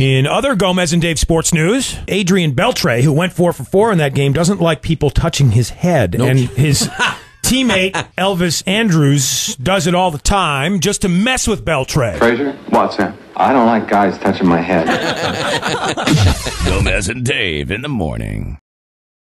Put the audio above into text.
In other Gomez and Dave sports news, Adrian Beltre, who went four for four in that game, doesn't like people touching his head. And his teammate, Elvis Andrus, does it all the time just to mess with Beltre. Frazier? What's that? I don't like guys touching my head. Gomez and Dave in the morning.